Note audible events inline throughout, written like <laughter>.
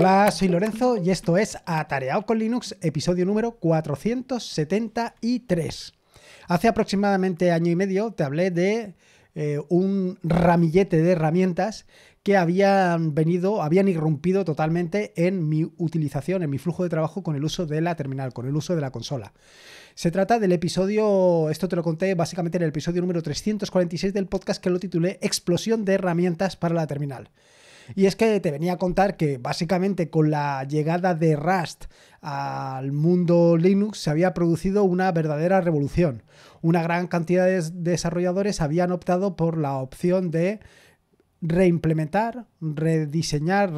Hola, soy Lorenzo y esto es Atareado con Linux, episodio número 473. Hace aproximadamente año y medio te hablé de eh, un ramillete de herramientas que habían venido, habían irrumpido totalmente en mi utilización, en mi flujo de trabajo con el uso de la terminal, con el uso de la consola. Se trata del episodio, esto te lo conté básicamente en el episodio número 346 del podcast que lo titulé Explosión de herramientas para la terminal. Y es que te venía a contar que básicamente con la llegada de Rust al mundo Linux se había producido una verdadera revolución. Una gran cantidad de desarrolladores habían optado por la opción de reimplementar, rediseñar,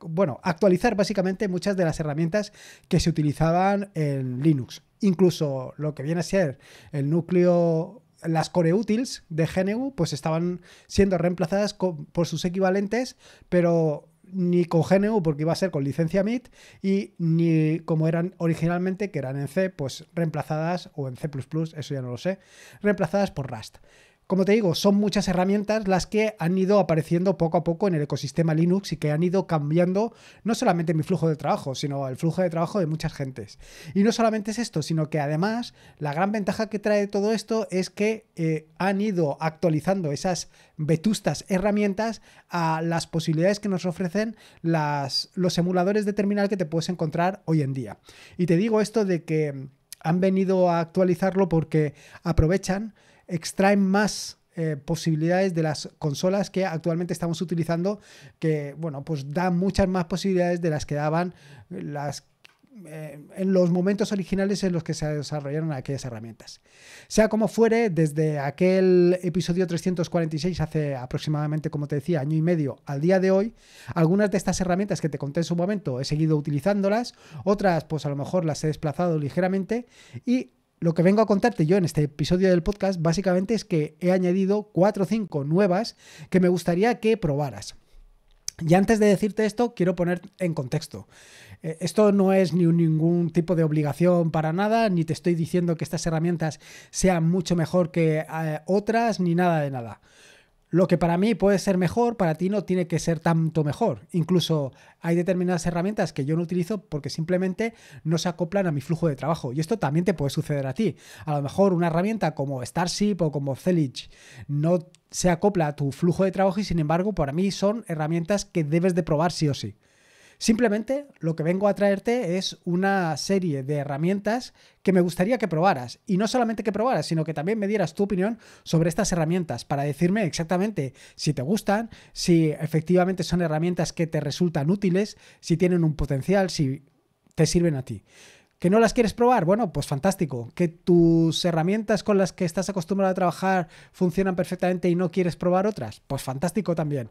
bueno, actualizar básicamente muchas de las herramientas que se utilizaban en Linux. Incluso lo que viene a ser el núcleo las core utils de GNU pues estaban siendo reemplazadas por sus equivalentes, pero ni con GNU porque iba a ser con licencia MIT y ni como eran originalmente que eran en C, pues reemplazadas o en C++, eso ya no lo sé, reemplazadas por Rust. Como te digo, son muchas herramientas las que han ido apareciendo poco a poco en el ecosistema Linux y que han ido cambiando no solamente mi flujo de trabajo, sino el flujo de trabajo de muchas gentes. Y no solamente es esto, sino que además la gran ventaja que trae todo esto es que eh, han ido actualizando esas vetustas herramientas a las posibilidades que nos ofrecen los emuladores de terminal que te puedes encontrar hoy en día. Y te digo esto de que han venido a actualizarlo porque aprovechan extraen más eh, posibilidades de las consolas que actualmente estamos utilizando, que bueno, pues dan muchas más posibilidades de las que daban las eh, en los momentos originales en los que se desarrollaron aquellas herramientas. Sea como fuere, desde aquel episodio 346, hace aproximadamente, como te decía, año y medio al día de hoy, algunas de estas herramientas que te conté en su momento he seguido utilizándolas, otras pues a lo mejor las he desplazado ligeramente y lo que vengo a contarte yo en este episodio del podcast básicamente es que he añadido cuatro o cinco nuevas que me gustaría que probaras. Y antes de decirte esto, quiero poner en contexto. Eh, esto no es ni ningún tipo de obligación para nada, ni te estoy diciendo que estas herramientas sean mucho mejor que eh, otras, ni nada de nada. Lo que para mí puede ser mejor, para ti no tiene que ser tanto mejor. Incluso hay determinadas herramientas que yo no utilizo porque simplemente no se acoplan a mi flujo de trabajo. Y esto también te puede suceder a ti. A lo mejor una herramienta como Starship o como Celich no se acopla a tu flujo de trabajo y sin embargo para mí son herramientas que debes de probar sí o sí. Simplemente lo que vengo a traerte es una serie de herramientas que me gustaría que probaras. Y no solamente que probaras, sino que también me dieras tu opinión sobre estas herramientas para decirme exactamente si te gustan, si efectivamente son herramientas que te resultan útiles, si tienen un potencial, si te sirven a ti. ¿Que no las quieres probar? Bueno, pues fantástico. ¿Que tus herramientas con las que estás acostumbrado a trabajar funcionan perfectamente y no quieres probar otras? Pues fantástico también.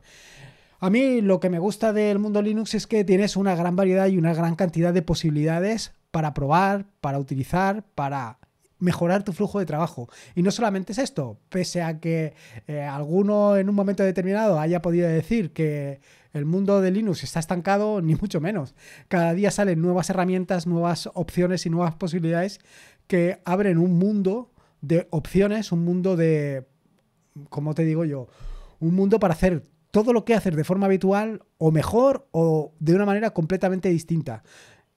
A mí lo que me gusta del mundo Linux es que tienes una gran variedad y una gran cantidad de posibilidades para probar, para utilizar, para mejorar tu flujo de trabajo. Y no solamente es esto, pese a que eh, alguno en un momento determinado haya podido decir que el mundo de Linux está estancado, ni mucho menos. Cada día salen nuevas herramientas, nuevas opciones y nuevas posibilidades que abren un mundo de opciones, un mundo de, como te digo yo, un mundo para hacer todo lo que haces de forma habitual o mejor o de una manera completamente distinta.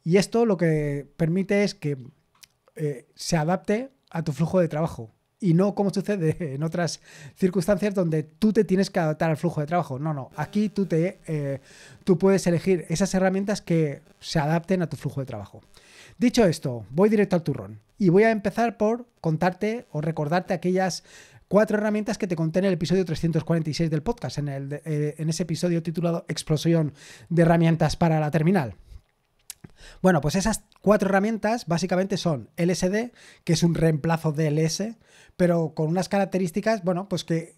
Y esto lo que permite es que eh, se adapte a tu flujo de trabajo. Y no como sucede <laughs> en otras circunstancias donde tú te tienes que adaptar al flujo de trabajo. No, no. Aquí tú, te, eh, tú puedes elegir esas herramientas que se adapten a tu flujo de trabajo. Dicho esto, voy directo al turrón. Y voy a empezar por contarte o recordarte aquellas cuatro herramientas que te conté en el episodio 346 del podcast, en, el, eh, en ese episodio titulado Explosión de herramientas para la terminal. Bueno, pues esas cuatro herramientas básicamente son LSD, que es un reemplazo de LS, pero con unas características, bueno, pues que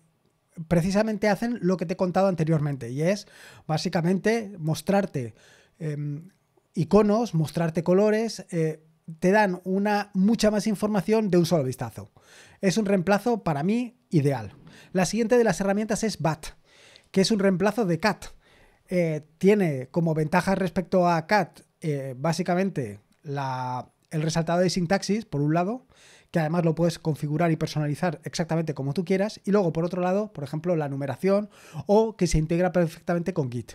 precisamente hacen lo que te he contado anteriormente, y es básicamente mostrarte em, iconos, mostrarte colores, eh, te dan una mucha más información de un solo vistazo. Es un reemplazo para mí ideal. La siguiente de las herramientas es BAT, que es un reemplazo de CAT. Eh, tiene como ventaja respecto a CAT eh, básicamente el resaltado de sintaxis, por un lado, que además lo puedes configurar y personalizar exactamente como tú quieras, y luego por otro lado, por ejemplo, la numeración o que se integra perfectamente con Git.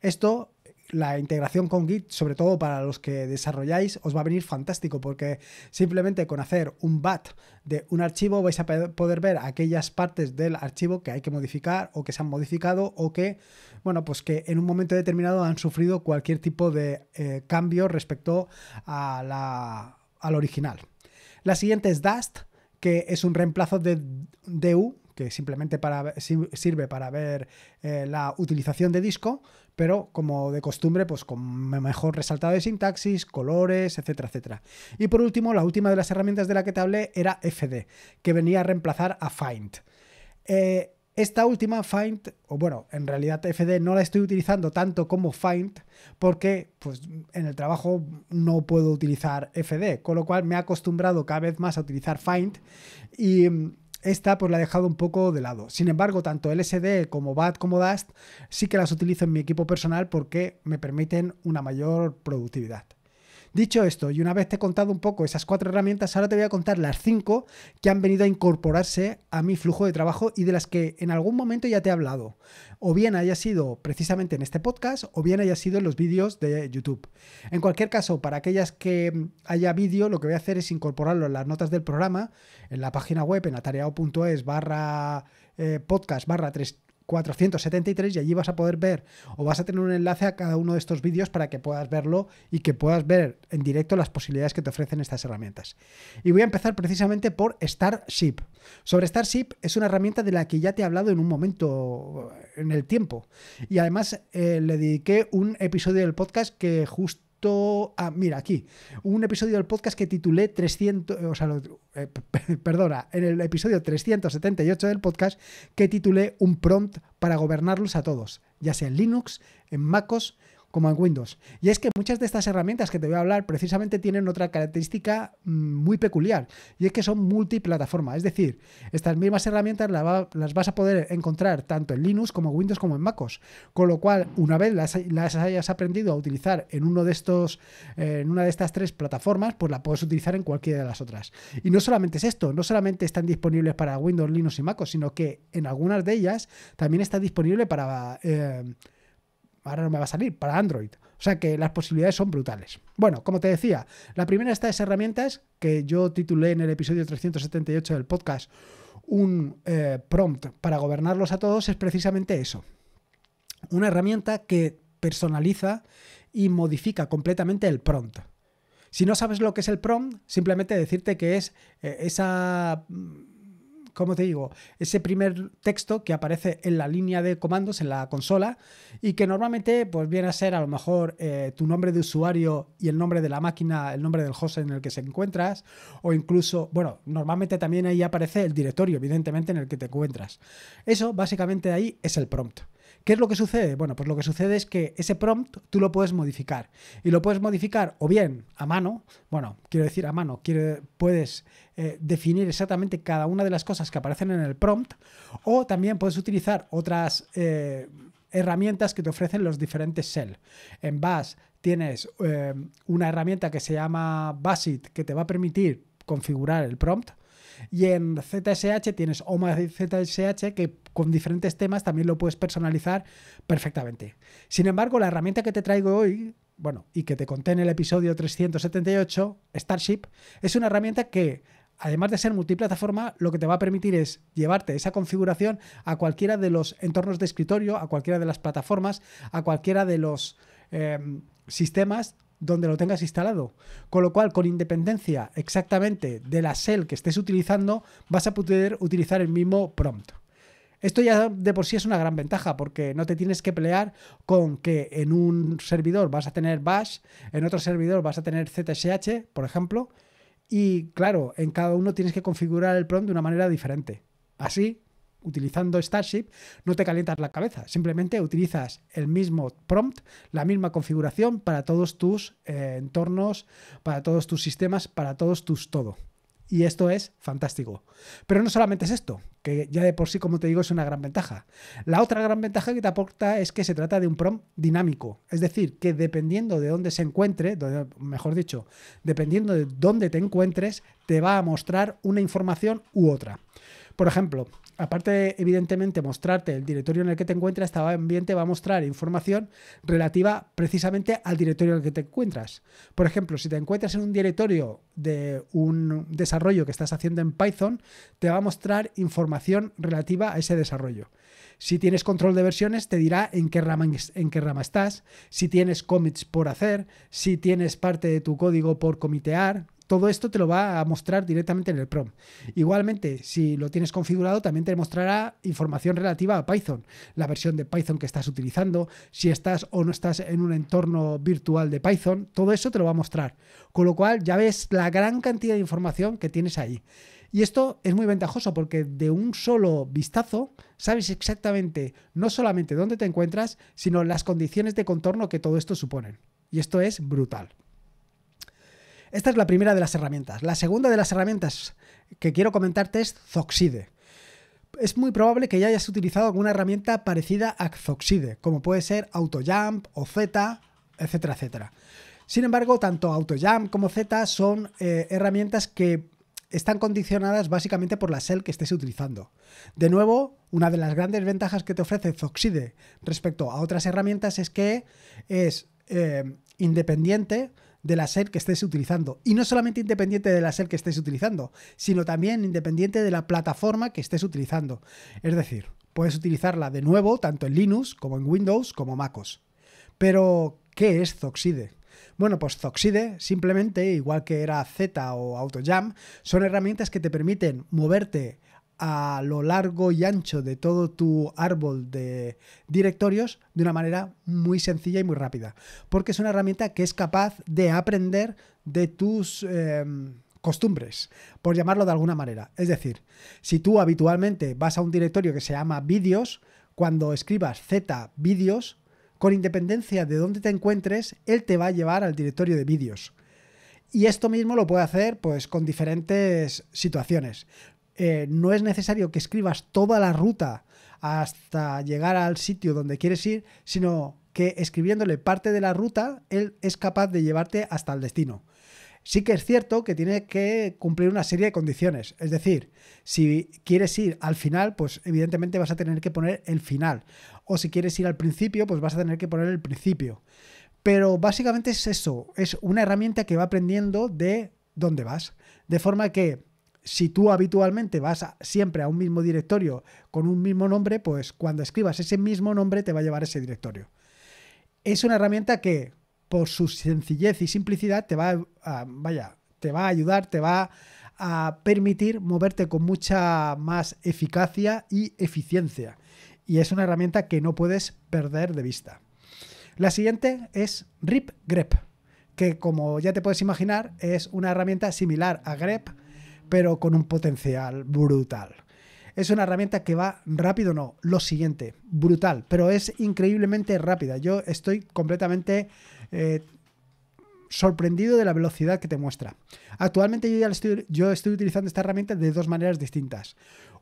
Esto la integración con Git, sobre todo para los que desarrolláis, os va a venir fantástico porque simplemente con hacer un bat de un archivo vais a poder ver aquellas partes del archivo que hay que modificar o que se han modificado o que, bueno, pues que en un momento determinado han sufrido cualquier tipo de eh, cambio respecto a la, al original. La siguiente es Dust, que es un reemplazo de DU, que simplemente para, sirve para ver eh, la utilización de disco, pero como de costumbre, pues con mejor resaltado de sintaxis, colores, etcétera, etcétera. Y por último, la última de las herramientas de la que te hablé era FD, que venía a reemplazar a Find. Eh, esta última Find, o bueno, en realidad FD no la estoy utilizando tanto como Find porque pues, en el trabajo no puedo utilizar FD, con lo cual me he acostumbrado cada vez más a utilizar Find y esta pues la he dejado un poco de lado. Sin embargo, tanto LSD como BAT como Dust sí que las utilizo en mi equipo personal porque me permiten una mayor productividad. Dicho esto, y una vez te he contado un poco esas cuatro herramientas, ahora te voy a contar las cinco que han venido a incorporarse a mi flujo de trabajo y de las que en algún momento ya te he hablado. O bien haya sido precisamente en este podcast, o bien haya sido en los vídeos de YouTube. En cualquier caso, para aquellas que haya vídeo, lo que voy a hacer es incorporarlo en las notas del programa, en la página web, en atareado.es barra eh, podcast barra 3 473 y allí vas a poder ver o vas a tener un enlace a cada uno de estos vídeos para que puedas verlo y que puedas ver en directo las posibilidades que te ofrecen estas herramientas. Y voy a empezar precisamente por Starship. Sobre Starship es una herramienta de la que ya te he hablado en un momento en el tiempo y además eh, le dediqué un episodio del podcast que justo Ah, mira, aquí. Un episodio del podcast que titulé 300. O sea, eh, <laughs> perdona, en el episodio 378 del podcast que titulé Un prompt para gobernarlos a todos, ya sea en Linux, en MacOS como en Windows. Y es que muchas de estas herramientas que te voy a hablar precisamente tienen otra característica mm, muy peculiar, y es que son multiplataforma. Es decir, estas mismas herramientas las vas a poder encontrar tanto en Linux como en Windows como en MacOS. Con lo cual, una vez las, hayas aprendido a utilizar en uno de estos, eh, en una de estas tres plataformas, pues la puedes utilizar en cualquiera de las otras. Y no solamente es esto, no solamente están disponibles para Windows, Linux y MacOS, sino que en algunas de ellas también está disponible para eh, ahora no me va a salir, para Android. O sea que las posibilidades son brutales. Bueno, como te decía, la primera de estas herramientas que yo titulé en el episodio 378 del podcast un eh, prompt para gobernarlos a todos es precisamente eso. Una herramienta que personaliza y modifica completamente el prompt. Si no sabes lo que es el prompt, simplemente decirte que es eh, esa como te digo, ese primer texto que aparece en la línea de comandos en la consola y que normalmente pues viene a ser a lo mejor eh, tu nombre de usuario y el nombre de la máquina, el nombre del host en el que se encuentras o incluso, bueno, normalmente también ahí aparece el directorio, evidentemente, en el que te encuentras. Eso básicamente ahí es el prompt. ¿Qué es lo que sucede? Bueno, pues lo que sucede es que ese prompt tú lo puedes modificar. Y lo puedes modificar o bien a mano, bueno, quiero decir a mano, puedes eh, definir exactamente cada una de las cosas que aparecen en el prompt, o también puedes utilizar otras eh, herramientas que te ofrecen los diferentes shell. En Bash tienes eh, una herramienta que se llama Basit que te va a permitir configurar el prompt y en ZSH tienes OMA ZSH que con diferentes temas también lo puedes personalizar perfectamente. Sin embargo, la herramienta que te traigo hoy, bueno, y que te conté en el episodio 378, Starship, es una herramienta que además de ser multiplataforma, lo que te va a permitir es llevarte esa configuración a cualquiera de los entornos de escritorio, a cualquiera de las plataformas, a cualquiera de los eh, sistemas donde lo tengas instalado. Con lo cual, con independencia exactamente de la shell que estés utilizando, vas a poder utilizar el mismo prompt. Esto ya de por sí es una gran ventaja porque no te tienes que pelear con que en un servidor vas a tener bash, en otro servidor vas a tener ZSH, por ejemplo, y claro, en cada uno tienes que configurar el prompt de una manera diferente. Así, utilizando Starship, no te calientas la cabeza. Simplemente utilizas el mismo prompt, la misma configuración para todos tus eh, entornos, para todos tus sistemas, para todos tus todo. Y esto es fantástico. Pero no solamente es esto, que ya de por sí, como te digo, es una gran ventaja. La otra gran ventaja que te aporta es que se trata de un prompt dinámico. Es decir, que dependiendo de dónde se encuentre, mejor dicho, dependiendo de dónde te encuentres, te va a mostrar una información u otra. Por ejemplo, aparte de evidentemente mostrarte el directorio en el que te encuentras, también te va a mostrar información relativa precisamente al directorio en el que te encuentras. Por ejemplo, si te encuentras en un directorio de un desarrollo que estás haciendo en Python, te va a mostrar información relativa a ese desarrollo. Si tienes control de versiones, te dirá en qué rama, en qué rama estás, si tienes commits por hacer, si tienes parte de tu código por comitear, todo esto te lo va a mostrar directamente en el PROM. Igualmente, si lo tienes configurado, también te mostrará información relativa a Python, la versión de Python que estás utilizando, si estás o no estás en un entorno virtual de Python, todo eso te lo va a mostrar. Con lo cual ya ves la gran cantidad de información que tienes ahí. Y esto es muy ventajoso porque de un solo vistazo sabes exactamente no solamente dónde te encuentras, sino las condiciones de contorno que todo esto suponen. Y esto es brutal. Esta es la primera de las herramientas. La segunda de las herramientas que quiero comentarte es Zoxide. Es muy probable que ya hayas utilizado alguna herramienta parecida a Zoxide, como puede ser AutoJump o Z, etcétera, etcétera. Sin embargo, tanto AutoJump como Z son eh, herramientas que están condicionadas básicamente por la shell que estés utilizando. De nuevo, una de las grandes ventajas que te ofrece Zoxide respecto a otras herramientas es que es eh, independiente de la SER que estés utilizando. Y no solamente independiente de la SER que estés utilizando, sino también independiente de la plataforma que estés utilizando. Es decir, puedes utilizarla de nuevo tanto en Linux como en Windows como MacOS. Pero, ¿qué es Zoxide? Bueno, pues Zoxide, simplemente, igual que era Z o AutoJam, son herramientas que te permiten moverte a lo largo y ancho de todo tu árbol de directorios de una manera muy sencilla y muy rápida. Porque es una herramienta que es capaz de aprender de tus em, costumbres, por llamarlo de alguna manera. Es decir, si tú habitualmente vas a un directorio que se llama vídeos, cuando escribas Z vídeos, con independencia de dónde te encuentres, él te va a llevar al directorio de vídeos. Y esto mismo lo puede hacer pues con diferentes situaciones. Eh, no es necesario que escribas toda la ruta hasta llegar al sitio donde quieres ir, sino que escribiéndole parte de la ruta, él es capaz de llevarte hasta el destino. Sí que es cierto que tiene que cumplir una serie de condiciones. Es decir, si quieres ir al final, pues evidentemente vas a tener que poner el final. O si quieres ir al principio, pues vas a tener que poner el principio. Pero básicamente es eso, es una herramienta que va aprendiendo de dónde vas. De forma que si tú habitualmente vas siempre a un mismo directorio con un mismo nombre, pues cuando escribas ese mismo nombre te va a llevar a ese directorio. Es una herramienta que, por su sencillez y simplicidad, te va a, vaya, te va a ayudar, te va a permitir moverte con mucha más eficacia y eficiencia. Y es una herramienta que no puedes perder de vista. La siguiente es RipGrep, que como ya te puedes imaginar es una herramienta similar a grep, pero con un potencial brutal. Es una herramienta que va rápido, no, lo siguiente, brutal, pero es increíblemente rápida. Yo estoy completamente eh, sorprendido de la velocidad que te muestra. Actualmente yo ya estoy, yo estoy utilizando esta herramienta de dos maneras distintas.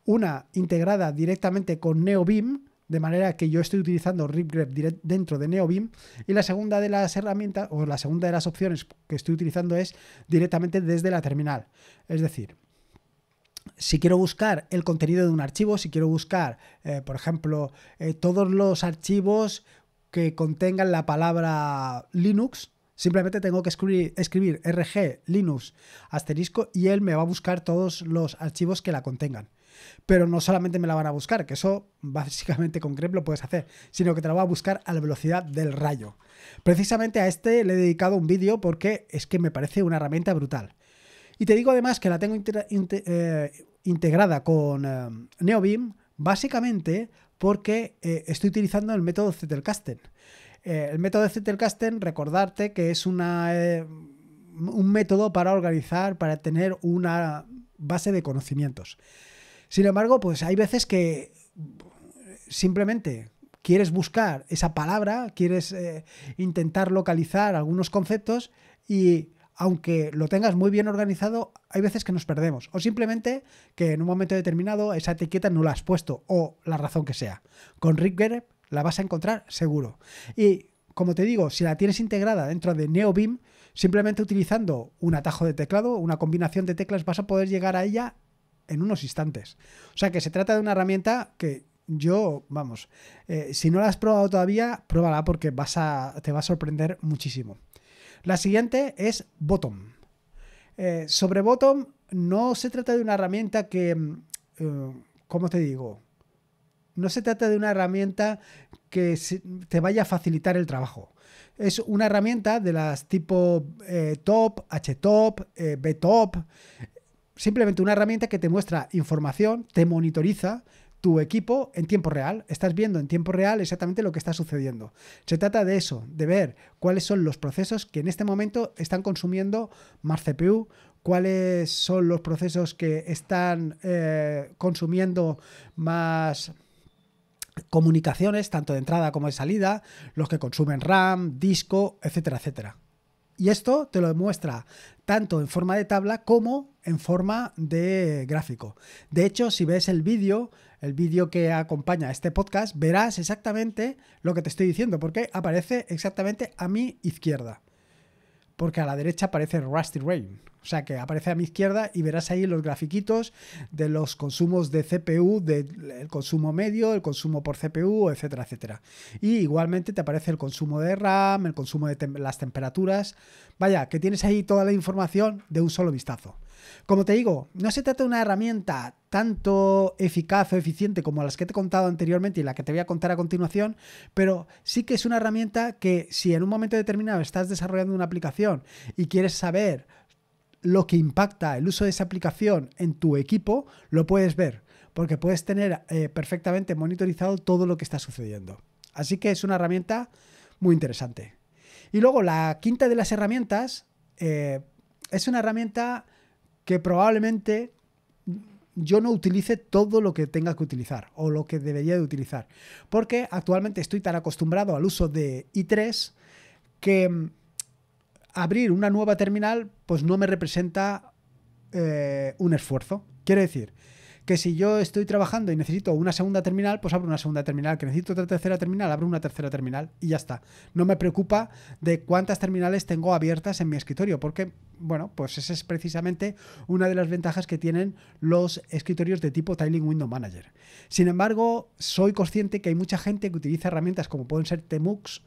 Una integrada directamente con NeoBeam, de manera que yo estoy utilizando RipGrep dentro de NeoBeam y la segunda de las herramientas o la segunda de las opciones que estoy utilizando es directamente desde la terminal. Es decir, si quiero buscar el contenido de un archivo, si quiero buscar, eh, por ejemplo, eh, todos los archivos que contengan la palabra Linux, simplemente tengo que escribir, escribir rg linux asterisco y él me va a buscar todos los archivos que la contengan pero no solamente me la van a buscar, que eso básicamente con grep lo puedes hacer, sino que te la va a buscar a la velocidad del rayo. Precisamente a este le he dedicado un vídeo porque es que me parece una herramienta brutal. Y te digo además que la tengo eh, integrada con eh, NeoBeam, básicamente porque eh, estoy utilizando el método Zettelkasten. el método Zettelkasten, recordarte que es una, un método para organizar, para tener una base de conocimientos. Sin embargo, pues hay veces que simplemente quieres buscar esa palabra, quieres eh, intentar localizar algunos conceptos y aunque lo tengas muy bien organizado, hay veces que nos perdemos. O simplemente que en un momento determinado esa etiqueta no la has puesto, o la razón que sea. Con Rick la vas a encontrar seguro. Y como te digo, si la tienes integrada dentro de NeoBeam, simplemente utilizando un atajo de teclado, una combinación de teclas, vas a poder llegar a ella en unos instantes. O sea que se trata de una herramienta que yo, vamos, eh, si no la has probado todavía, pruébala porque vas a, te va a sorprender muchísimo. La siguiente es Bottom. Eh, sobre Bottom no se trata de una herramienta que, mm, eh, ¿cómo te digo? No se trata de una herramienta que te vaya a facilitar el trabajo. Es una herramienta de las tipo top, htop, btop. Simplemente una herramienta que te muestra información, te monitoriza tu equipo en tiempo real. Estás viendo en tiempo real exactamente lo que está sucediendo. Se trata de eso, de ver cuáles son los procesos que en este momento están consumiendo más CPU, cuáles son los procesos que están eh, consumiendo más comunicaciones, tanto de entrada como de salida, los que consumen RAM, disco, etcétera, etcétera. Y esto te lo demuestra tanto en forma de tabla como en forma de gráfico. De hecho, si ves el vídeo, el vídeo que acompaña a este podcast, verás exactamente lo que te estoy diciendo, porque aparece exactamente a mi izquierda. Porque a la derecha aparece Rusty Rain. O sea que aparece a mi izquierda y verás ahí los grafiquitos de los consumos de CPU, del consumo medio, el consumo por CPU, etcétera, etcétera. Y igualmente te aparece el consumo de RAM, el consumo de las temperaturas. Vaya, que tienes ahí toda la información de un solo vistazo. Como te digo, no se trata de una herramienta tanto eficaz o eficiente como las que te he contado anteriormente y la que te voy a contar a continuación, pero sí que es una herramienta que si en un momento determinado estás desarrollando una aplicación y quieres saber lo que impacta el uso de esa aplicación en tu equipo, lo puedes ver, porque puedes tener eh, perfectamente monitorizado todo lo que está sucediendo. Así que es una herramienta muy interesante. Y luego la quinta de las herramientas eh, es una herramienta que probablemente yo no utilice todo lo que tenga que utilizar o lo que debería de utilizar. Porque actualmente estoy tan acostumbrado al uso de i3 que mm, abrir una nueva terminal pues no me representa eh, un esfuerzo. Quiere decir, que si yo estoy trabajando y necesito una segunda terminal, pues abro una segunda terminal, que necesito otra tercera terminal, abro una tercera terminal y ya está. No me preocupa de cuántas terminales tengo abiertas en mi escritorio, porque, bueno, pues esa es precisamente una de las ventajas que tienen los escritorios de tipo Tiling Window Manager. Sin embargo, soy consciente que hay mucha gente que utiliza herramientas como pueden ser Temux,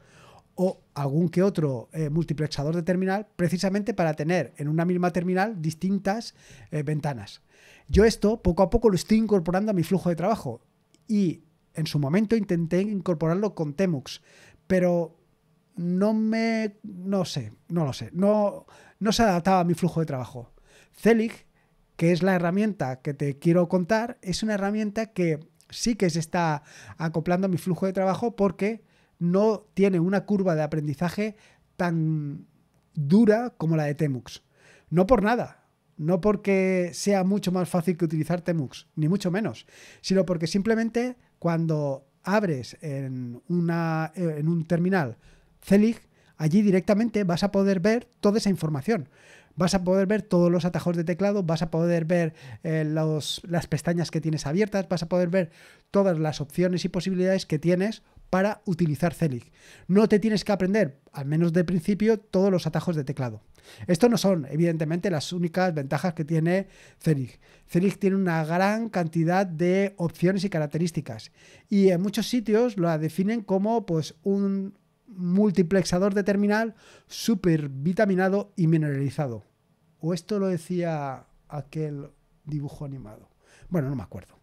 o algún que otro eh, multiplexador de terminal precisamente para tener en una misma terminal distintas eh, ventanas. Yo esto poco a poco lo estoy incorporando a mi flujo de trabajo y en su momento intenté incorporarlo con Temux, pero no me, no sé, no lo sé, no, no se adaptaba a mi flujo de trabajo. Celig, que es la herramienta que te quiero contar, es una herramienta que sí que se está acoplando a mi flujo de trabajo porque no tiene una curva de aprendizaje tan dura como la de Temux. No por nada, no porque sea mucho más fácil que utilizar Temux, ni mucho menos, sino porque simplemente cuando abres en, una, eh, en un terminal Celig, allí directamente vas a poder ver toda esa información. Vas a poder ver todos los atajos de teclado, vas a poder ver eh, las pestañas que tienes abiertas, vas a poder ver todas las opciones y posibilidades que tienes para utilizar Celig. No te tienes que aprender, al menos de principio, todos los atajos de teclado. Estos no son, evidentemente, las únicas ventajas que tiene Celig. Celig tiene una gran cantidad de opciones y características y en muchos sitios lo definen como pues, un multiplexador de terminal súper vitaminado y mineralizado. O esto lo decía aquel dibujo animado. Bueno, no me acuerdo.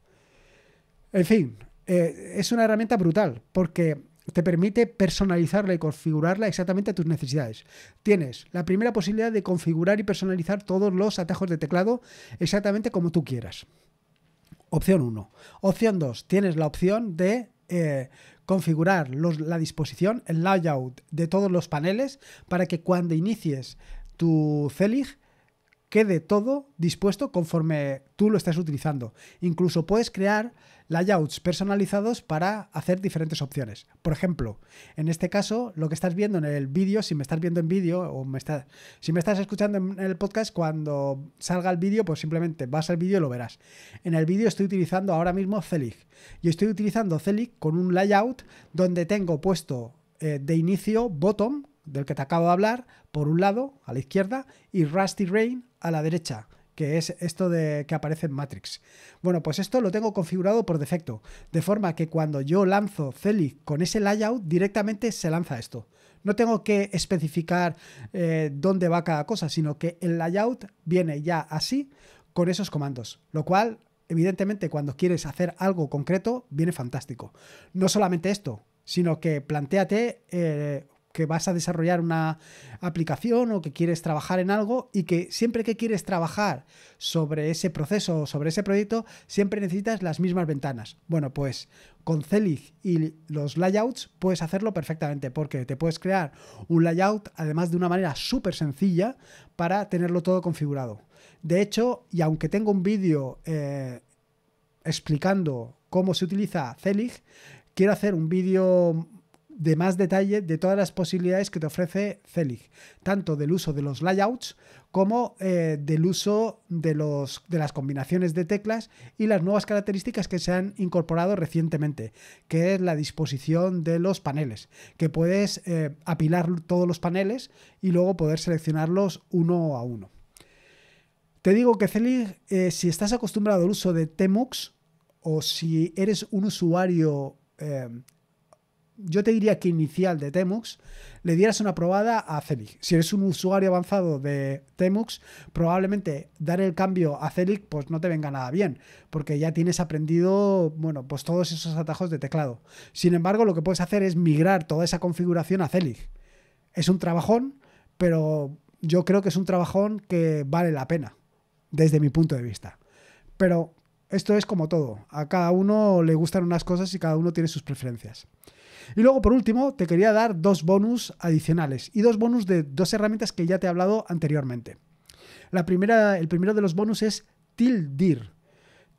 En fin, eh, es una herramienta brutal porque te permite personalizarla y configurarla exactamente a tus necesidades. Tienes la primera posibilidad de configurar y personalizar todos los atajos de teclado exactamente como tú quieras. Opción 1. Opción 2. Tienes la opción de eh, configurar la disposición, el layout de todos los paneles para que cuando inicies tu Celig quede todo dispuesto conforme tú lo estás utilizando. Incluso puedes crear layouts personalizados para hacer diferentes opciones. Por ejemplo, en este caso, lo que estás viendo en el vídeo, si me estás viendo en vídeo o me si me estás escuchando en el podcast, cuando salga el vídeo, pues simplemente vas al vídeo y lo verás. En el vídeo estoy utilizando ahora mismo Celig y estoy utilizando Celig con un layout donde tengo puesto eh, de inicio bottom, del que te acabo de hablar, por un lado, a la izquierda, y Rusty Rain a la derecha que es esto de que aparece en Matrix. Bueno, pues esto lo tengo configurado por defecto, de forma que cuando yo lanzo Celic con ese layout, directamente se lanza esto. No tengo que especificar eh, dónde va cada cosa, sino que el layout viene ya así con esos comandos, lo cual evidentemente cuando quieres hacer algo concreto viene fantástico. No solamente esto, sino que planteate eh, que vas a desarrollar una aplicación o que quieres trabajar en algo y que siempre que quieres trabajar sobre ese proceso o sobre ese proyecto, siempre necesitas las mismas ventanas. Bueno, pues con Celig y los layouts puedes hacerlo perfectamente porque te puedes crear un layout además de una manera súper sencilla para tenerlo todo configurado. De hecho, y aunque tengo un vídeo eh, explicando cómo se utiliza Celig, quiero hacer un vídeo de más detalle de todas las posibilidades que te ofrece Celig, tanto del uso de los layouts como eh, del uso de, los, de las combinaciones de teclas y las nuevas características que se han incorporado recientemente, que es la disposición de los paneles, que puedes eh, apilar todos los paneles y luego poder seleccionarlos uno a uno. Te digo que Celig, eh, si estás acostumbrado al uso de Tmux o si eres un usuario yo te diría que inicial de Temux, le dieras una probada a Celic. Si eres un usuario avanzado de Temux, probablemente dar el cambio a Celic pues no te venga nada bien, porque ya tienes aprendido, bueno, pues todos esos atajos de teclado. Sin embargo, lo que puedes hacer es migrar toda esa configuración a Celic. Es un trabajón, pero yo creo que es un trabajón que vale la pena, desde mi punto de vista. Pero esto es como todo, a cada uno le gustan unas cosas y cada uno tiene sus preferencias. Y luego, por último, te quería dar dos bonus adicionales y dos bonus de dos herramientas que ya te he hablado anteriormente. La primera, el primero de los bonus es Tildir.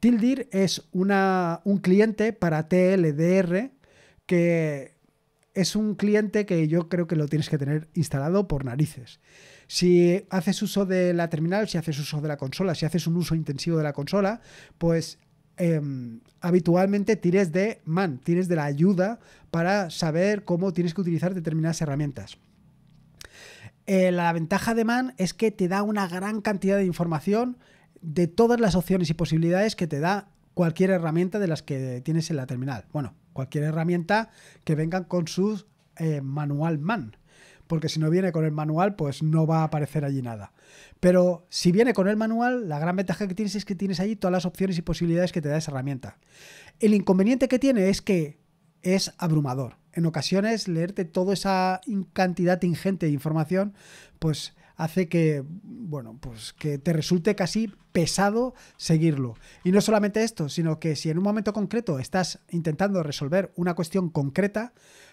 Tildir es una, un cliente para TLDR que es un cliente que yo creo que lo tienes que tener instalado por narices. Si haces uso de la terminal, si haces uso de la consola, si haces un uso intensivo de la consola, pues Em, habitualmente tires de man, tires de la ayuda para saber cómo tienes que utilizar determinadas herramientas. Eh, la ventaja de man es que te da una gran cantidad de información de todas las opciones y posibilidades que te da cualquier herramienta de las que tienes en la terminal. Bueno, cualquier herramienta que venga con su eh, manual man porque si no viene con el manual, pues no va a aparecer allí nada. Pero si viene con el manual, la gran ventaja que tienes es que tienes allí todas las opciones y posibilidades que te da esa herramienta. El inconveniente que tiene es que es abrumador. En ocasiones, leerte toda esa cantidad ingente de información, pues hace que, bueno, pues que te resulte casi pesado seguirlo. Y no solamente esto, sino que si en un momento concreto estás intentando resolver una cuestión concreta,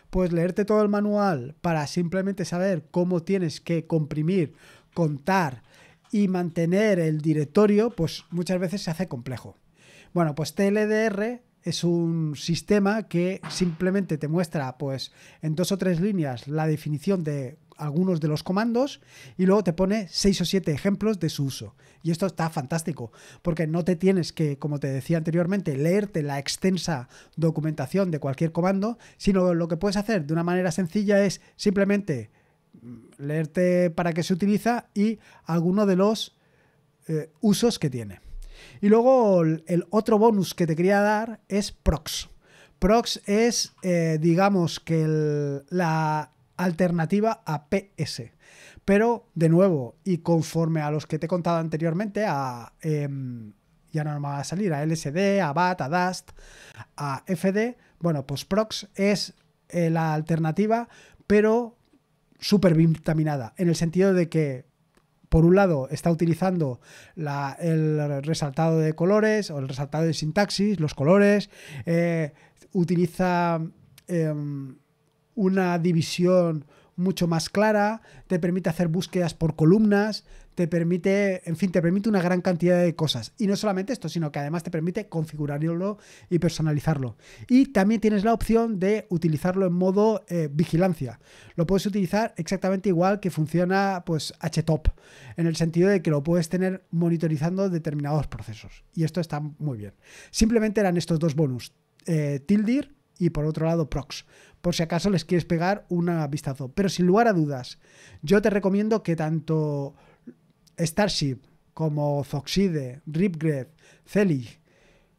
pues leerte todo el manual para simplemente saber cómo tienes que comprimir, contar y mantener el directorio, pues muchas veces se hace complejo. Bueno, pues TLDR es un sistema que simplemente te muestra pues en dos o tres líneas la definición de algunos de los comandos y luego te pone seis o siete ejemplos de su uso. Y esto está fantástico, porque no te tienes que, como te decía anteriormente, leerte la extensa documentación de cualquier comando, sino lo que puedes hacer de una manera sencilla es simplemente mm, leerte para qué se utiliza y alguno de los eh, usos que tiene. Y luego el otro bonus que te quería dar es Prox. Prox es, eh, digamos, que la alternativa a PS. Pero, de nuevo, y conforme a los que te he contado anteriormente, a, em, ya no me va a salir, a LSD, a BAT, a DAST, a FD, bueno, pues Prox es eh, la alternativa, pero súper vitaminada, en el sentido de que por un lado, está utilizando el resaltado de colores o el resaltado de sintaxis, los colores, eh, utiliza em, una división mucho más clara, te permite hacer búsquedas por columnas, te permite, en fin, te permite una gran cantidad de cosas. Y no solamente esto, sino que además te permite configurarlo y personalizarlo. Y también tienes la opción de utilizarlo en modo eh, vigilancia. Lo puedes utilizar exactamente igual que funciona pues HTOP, en el sentido de que lo puedes tener monitorizando determinados procesos. Y esto está muy bien. Simplemente eran estos dos bonus. Eh, y por otro lado Prox, por si acaso les quieres pegar un vistazo. Pero sin lugar a dudas, yo te recomiendo que tanto Starship como Zoxide, Ripgrave, Celig,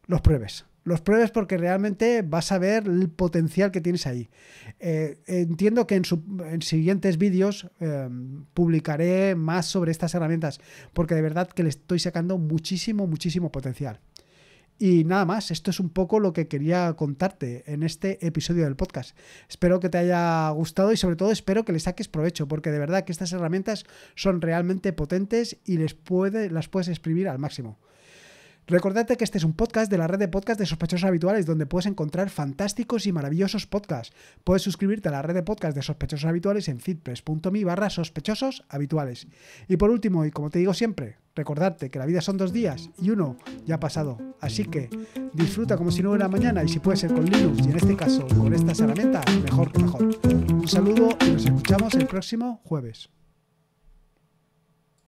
los pruebes. Los pruebes porque realmente vas a ver el potencial que tienes ahí. Eh, entiendo que en, siguientes vídeos em, publicaré más sobre estas herramientas porque de verdad que le estoy sacando muchísimo, muchísimo potencial. Y nada más, esto es un poco lo que quería contarte en este episodio del podcast. Espero que te haya gustado y sobre todo espero que le saques provecho, porque de verdad que estas herramientas son realmente potentes y les puede, las puedes exprimir al máximo. Recordate que este es un podcast de la red de podcast de sospechosos habituales donde puedes encontrar fantásticos y maravillosos podcasts. Puedes suscribirte a la red de podcast de sospechosos habituales en fitpress.me barra sospechosos habituales. Y por último, y como te digo siempre, recordarte que la vida son dos días y uno ya ha pasado. Así que disfruta como si no hubiera mañana y si puede ser con Linux y en este caso con estas herramientas, mejor que mejor. Un saludo y nos escuchamos el próximo jueves.